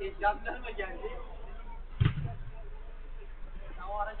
E, jandarma geldi. Ya o ara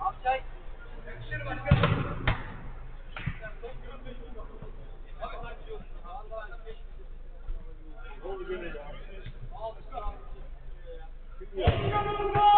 Akçay. Ayağını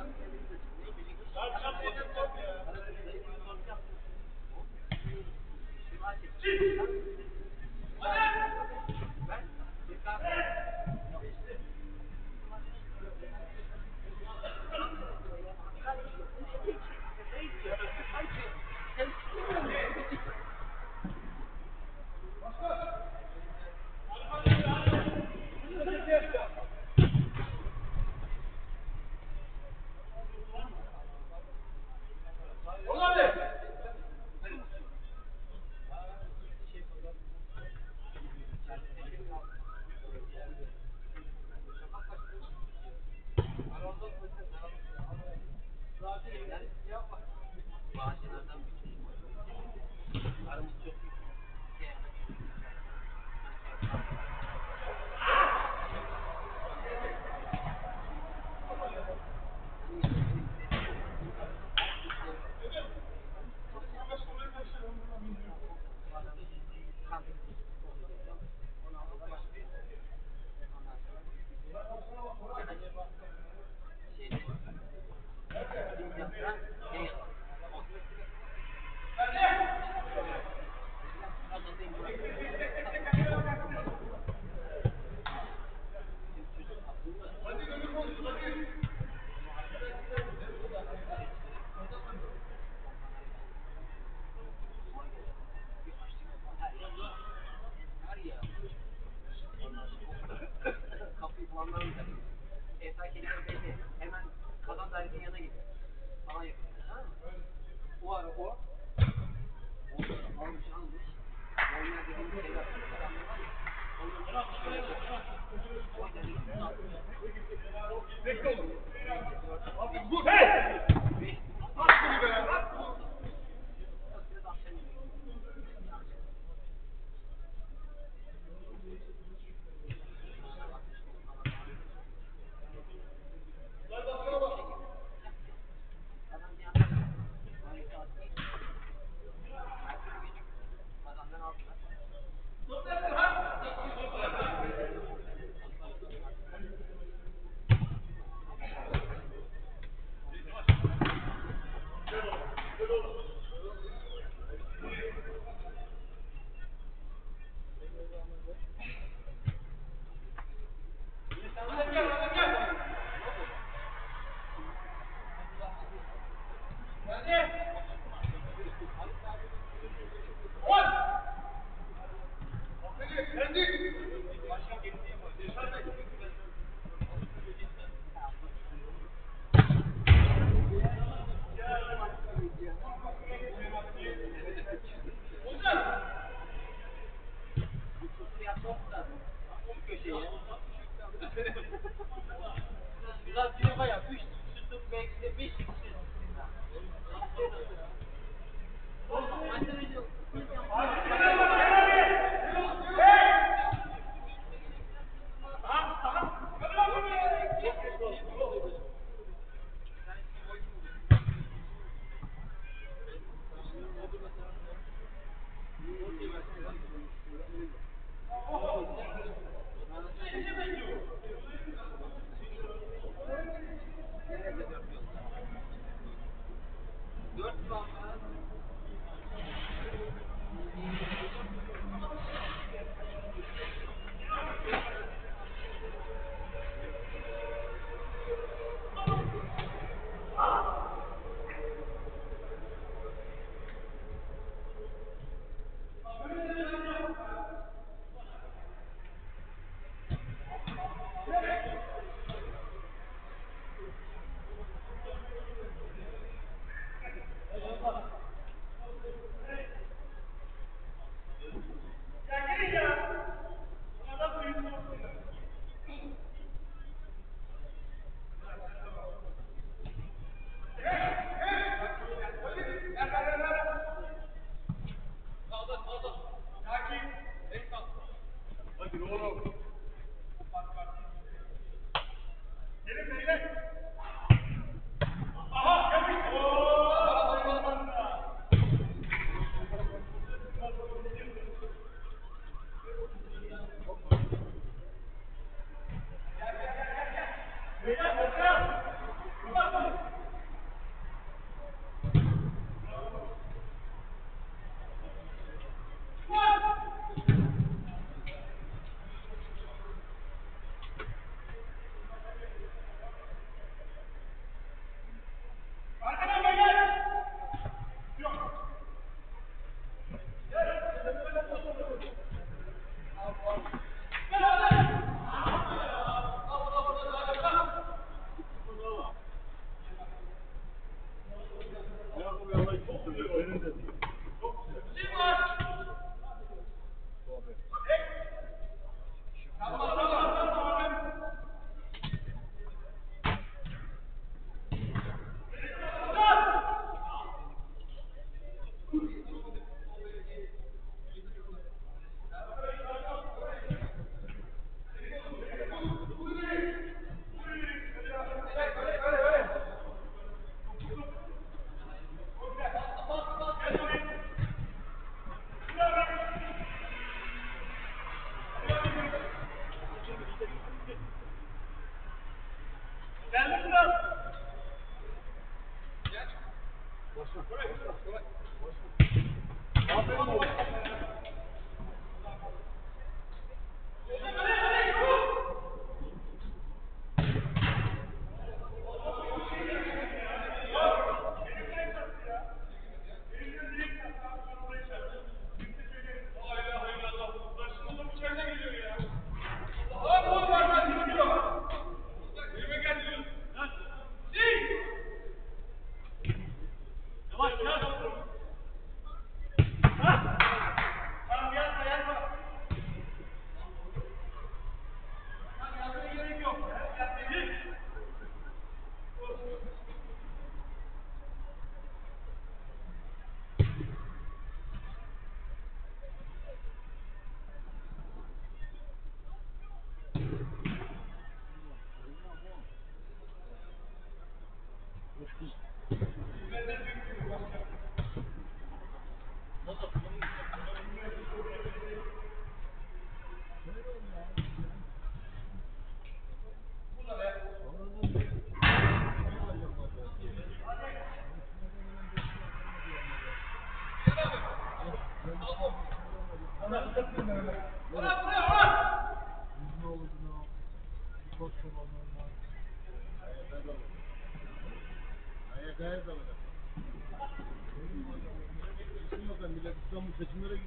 Thank you. Hey!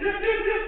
Yeah, yeah, yeah.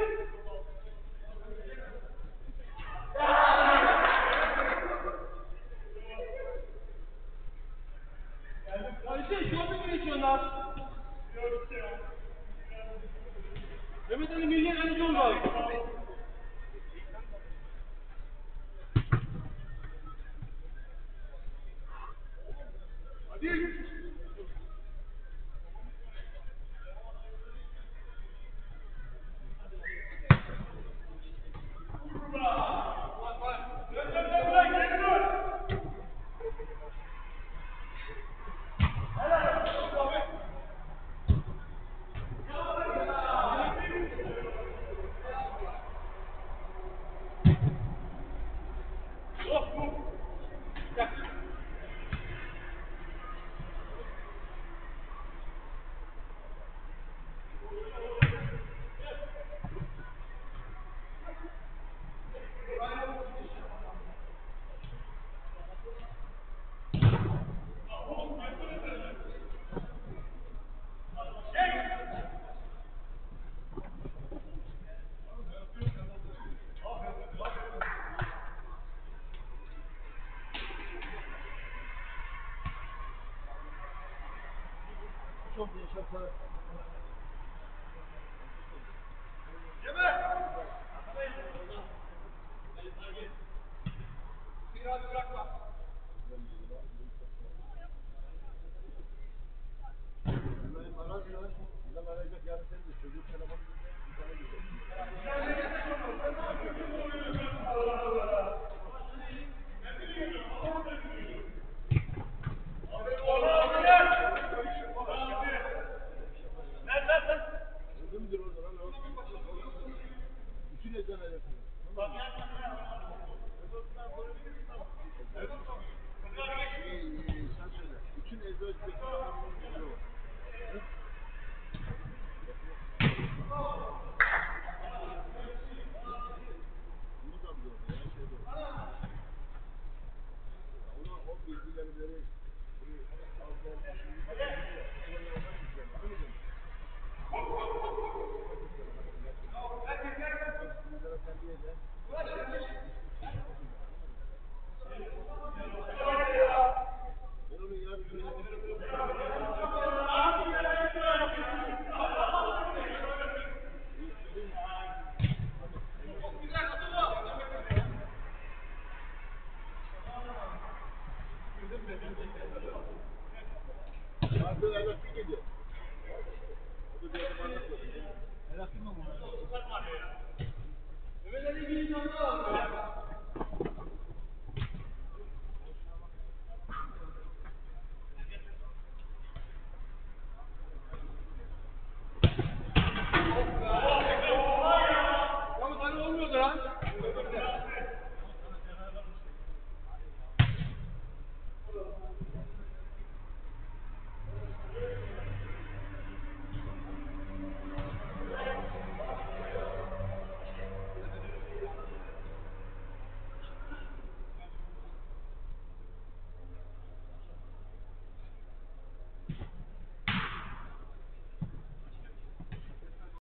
Çok yaşa